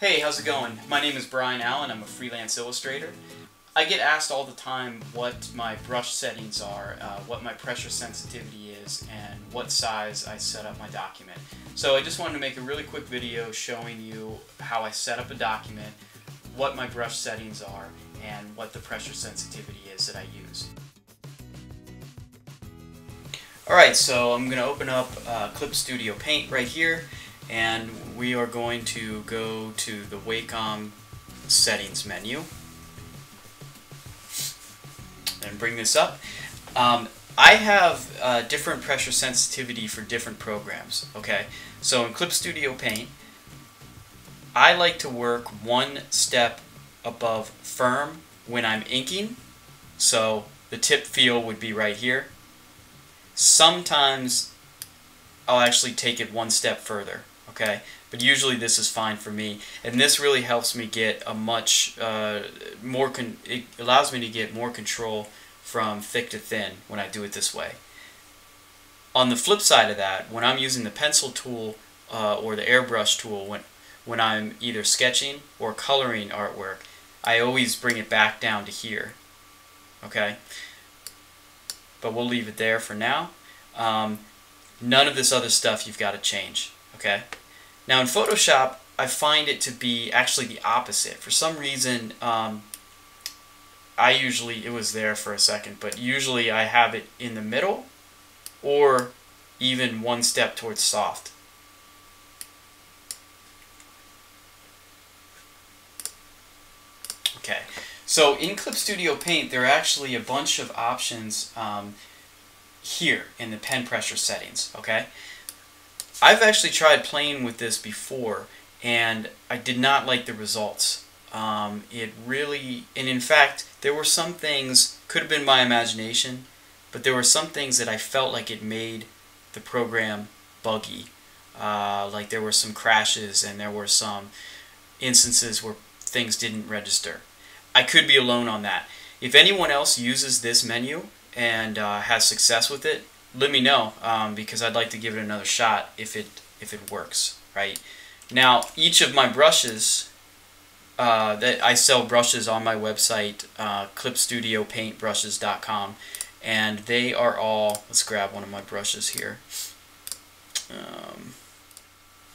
Hey, how's it going? My name is Brian Allen. I'm a freelance illustrator. I get asked all the time what my brush settings are, uh, what my pressure sensitivity is, and what size I set up my document. So I just wanted to make a really quick video showing you how I set up a document, what my brush settings are, and what the pressure sensitivity is that I use. Alright, so I'm going to open up uh, Clip Studio Paint right here and we are going to go to the Wacom settings menu and bring this up. Um, I have uh, different pressure sensitivity for different programs, okay? So in Clip Studio Paint, I like to work one step above firm when I'm inking. So the tip feel would be right here. Sometimes I'll actually take it one step further okay? But usually this is fine for me, and this really helps me get a much uh, more, it allows me to get more control from thick to thin when I do it this way. On the flip side of that, when I'm using the pencil tool uh, or the airbrush tool, when, when I'm either sketching or coloring artwork, I always bring it back down to here, okay? But we'll leave it there for now. Um, none of this other stuff you've got to change, okay? Now in Photoshop, I find it to be actually the opposite. For some reason, um, I usually, it was there for a second, but usually I have it in the middle or even one step towards soft. Okay, so in Clip Studio Paint, there are actually a bunch of options um, here in the pen pressure settings, okay? I've actually tried playing with this before, and I did not like the results. Um, it really, and in fact, there were some things, could have been my imagination, but there were some things that I felt like it made the program buggy. Uh, like there were some crashes and there were some instances where things didn't register. I could be alone on that. If anyone else uses this menu and uh, has success with it, let me know um, because I'd like to give it another shot if it if it works right? Now each of my brushes uh, that I sell brushes on my website uh, clipstudiopaintbrushes.com and they are all let's grab one of my brushes here. Um,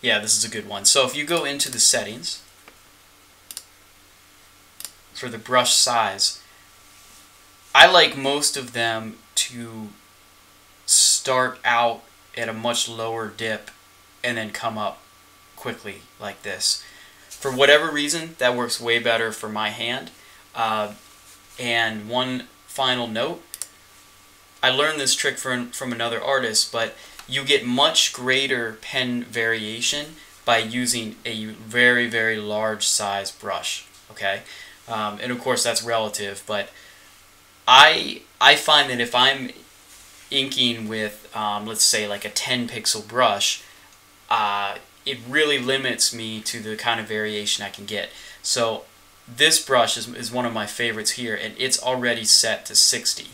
yeah this is a good one. So if you go into the settings for the brush size I like most of them to start out at a much lower dip and then come up quickly like this. For whatever reason, that works way better for my hand. Uh, and one final note, I learned this trick from, from another artist, but you get much greater pen variation by using a very, very large size brush, okay? Um, and of course that's relative, but I, I find that if I'm inking with, um, let's say, like a 10 pixel brush, uh, it really limits me to the kind of variation I can get. So this brush is, is one of my favorites here, and it's already set to 60.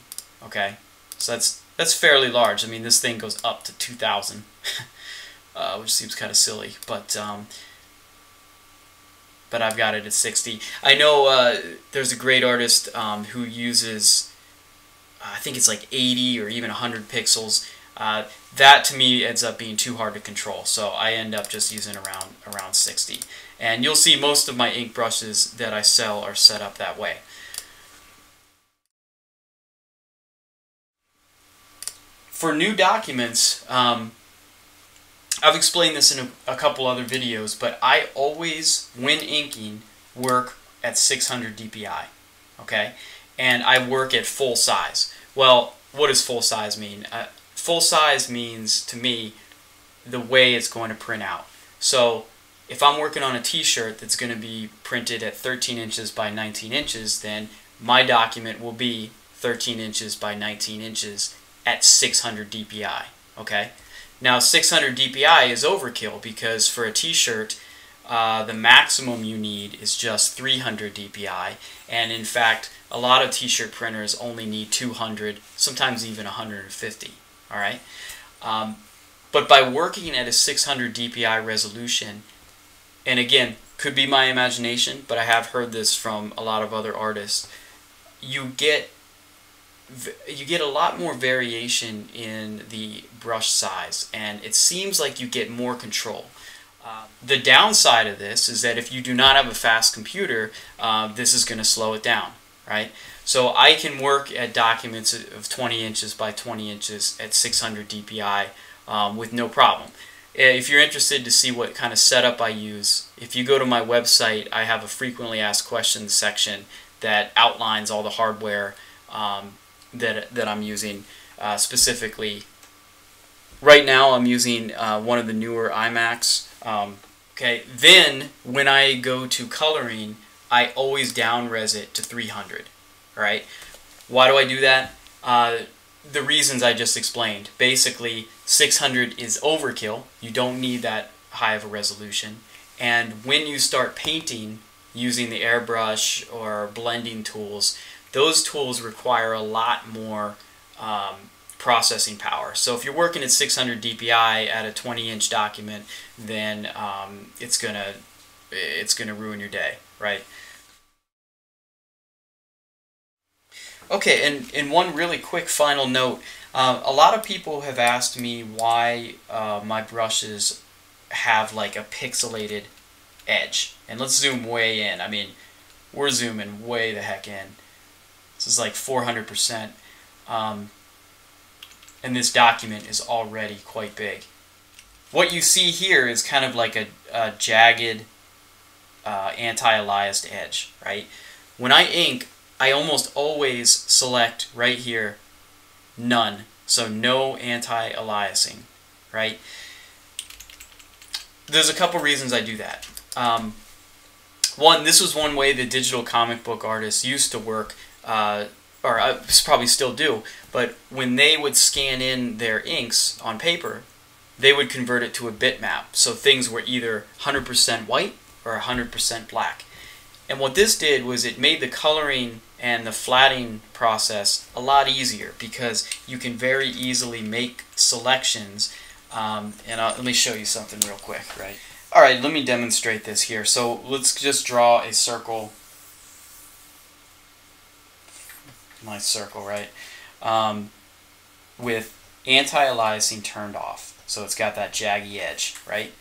Okay, so that's that's fairly large. I mean, this thing goes up to 2,000, uh, which seems kind of silly, but um, but I've got it at 60. I know uh, there's a great artist um, who uses I think it's like 80 or even 100 pixels. Uh, that to me ends up being too hard to control, so I end up just using around around 60. And you'll see most of my ink brushes that I sell are set up that way. For new documents, um, I've explained this in a, a couple other videos, but I always, when inking, work at 600 dpi. Okay, and I work at full size. Well, what does full size mean? Uh, full size means, to me, the way it's going to print out. So if I'm working on a t-shirt that's going to be printed at 13 inches by 19 inches, then my document will be 13 inches by 19 inches at 600 dpi. Okay. Now 600 dpi is overkill because for a t-shirt, uh, the maximum you need is just 300 dpi, and in fact, a lot of t-shirt printers only need 200, sometimes even 150. All right, um, but by working at a 600 dpi resolution, and again, could be my imagination, but I have heard this from a lot of other artists. You get you get a lot more variation in the brush size, and it seems like you get more control. Uh, the downside of this is that if you do not have a fast computer, uh, this is going to slow it down, right? So I can work at documents of 20 inches by 20 inches at 600 dpi um, with no problem. If you're interested to see what kind of setup I use, if you go to my website, I have a frequently asked questions section that outlines all the hardware um, that, that I'm using uh, specifically. Right now I'm using uh, one of the newer iMacs. Um, okay, then when I go to coloring, I always down res it to 300. Right? Why do I do that? Uh, the reasons I just explained. Basically, 600 is overkill. You don't need that high of a resolution. And when you start painting using the airbrush or blending tools, those tools require a lot more um, processing power. So if you're working at 600 dpi at a 20 inch document, then um, it's gonna it's gonna ruin your day, right? Okay, and, and one really quick final note. Uh, a lot of people have asked me why uh, my brushes have like a pixelated edge. And let's zoom way in. I mean, we're zooming way the heck in. This is like 400%. Um, and this document is already quite big. What you see here is kind of like a, a jagged uh, anti-aliased edge, right? When I ink, I almost always select right here, none. So no anti-aliasing, right? There's a couple reasons I do that. Um, one, this was one way the digital comic book artists used to work uh, or I probably still do, but when they would scan in their inks on paper, they would convert it to a bitmap. So things were either 100% white or 100% black. And what this did was it made the coloring and the flatting process a lot easier because you can very easily make selections. Um, and I'll, let me show you something real quick, right? All right, let me demonstrate this here. So let's just draw a circle nice circle, right? Um, with anti-aliasing turned off. So it's got that jaggy edge, right?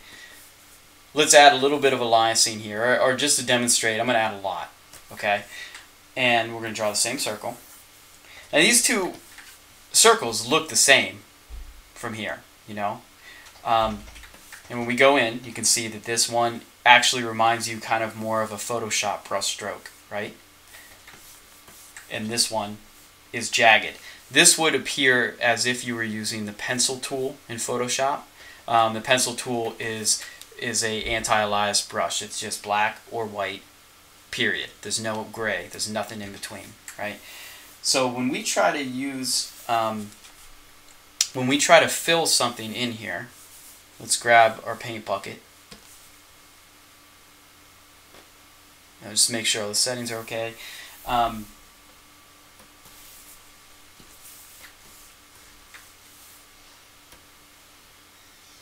Let's add a little bit of aliasing here, or, or just to demonstrate, I'm going to add a lot, okay? And we're going to draw the same circle. Now these two circles look the same from here, you know? Um, and when we go in, you can see that this one actually reminds you kind of more of a Photoshop brush stroke, right? and this one is jagged. This would appear as if you were using the pencil tool in Photoshop. Um, the pencil tool is is a anti-alias brush. It's just black or white, period. There's no gray. There's nothing in between, right? So when we try to use, um, when we try to fill something in here, let's grab our paint bucket. Just make sure all the settings are okay. Um,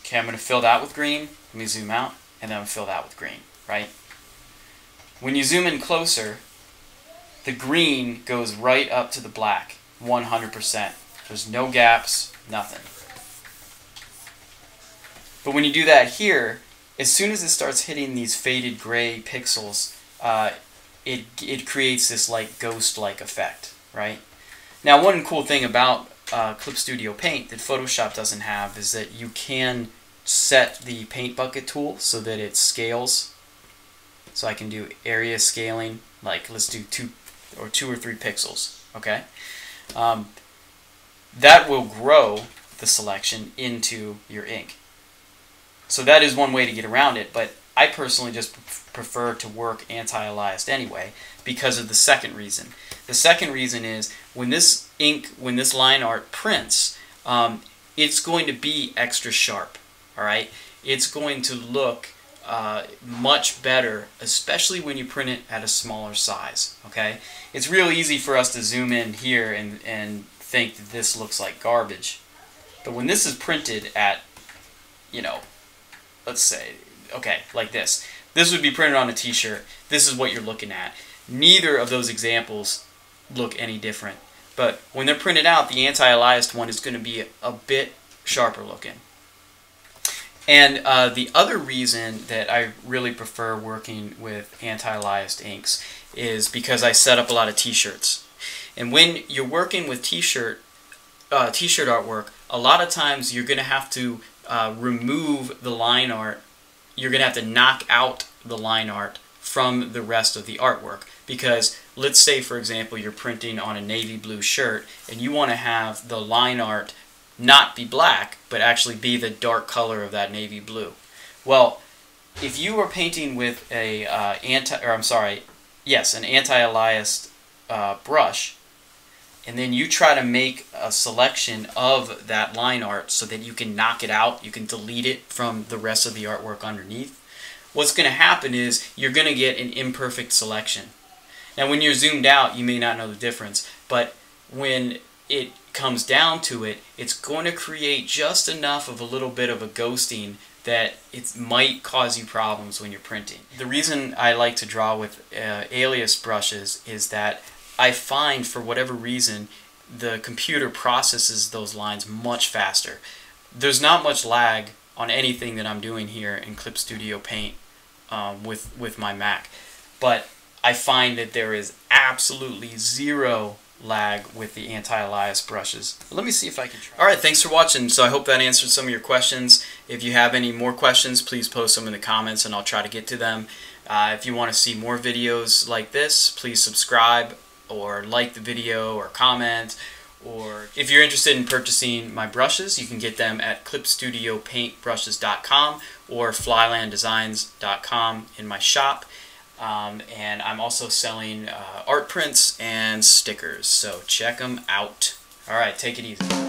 Okay, I'm going to fill that with green. Let me zoom out, and then I'm fill that with green, right? When you zoom in closer, the green goes right up to the black, 100%. There's no gaps, nothing. But when you do that here, as soon as it starts hitting these faded gray pixels, uh, it, it creates this like ghost-like effect, right? Now, one cool thing about uh, Clip Studio Paint that Photoshop doesn't have is that you can set the paint bucket tool so that it scales. So I can do area scaling, like let's do two or two or three pixels, okay? Um, that will grow the selection into your ink. So that is one way to get around it, but I personally just prefer to work anti-aliased anyway because of the second reason. The second reason is when this ink, when this line art prints, um, it's going to be extra sharp all right, it's going to look uh, much better, especially when you print it at a smaller size, okay? It's real easy for us to zoom in here and, and think that this looks like garbage. But when this is printed at, you know, let's say, okay, like this. This would be printed on a t-shirt. This is what you're looking at. Neither of those examples look any different. But when they're printed out, the anti-aliased one is going to be a bit sharper looking. And uh, the other reason that I really prefer working with anti-aliased inks is because I set up a lot of t-shirts. And when you're working with t-shirt uh, t-shirt artwork, a lot of times you're going to have to uh, remove the line art. You're going to have to knock out the line art from the rest of the artwork because let's say for example you're printing on a navy blue shirt and you want to have the line art not be black, but actually be the dark color of that navy blue. Well, if you were painting with a uh, anti, or I'm sorry, yes, an anti-aliased uh, brush, and then you try to make a selection of that line art so that you can knock it out, you can delete it from the rest of the artwork underneath, what's going to happen is you're going to get an imperfect selection. Now when you're zoomed out, you may not know the difference, but when it comes down to it, it's going to create just enough of a little bit of a ghosting that it might cause you problems when you're printing. The reason I like to draw with uh, alias brushes is that I find for whatever reason the computer processes those lines much faster. There's not much lag on anything that I'm doing here in Clip Studio Paint um, with, with my Mac, but I find that there is absolutely zero lag with the anti-alias brushes. Let me see if I can try. Alright, thanks for watching. So I hope that answered some of your questions. If you have any more questions, please post them in the comments and I'll try to get to them. Uh, if you want to see more videos like this, please subscribe or like the video or comment. Or if you're interested in purchasing my brushes, you can get them at clipstudiopaintbrushes.com or flylanddesigns.com in my shop. Um, and I'm also selling uh, art prints and stickers, so check them out. All right, take it easy.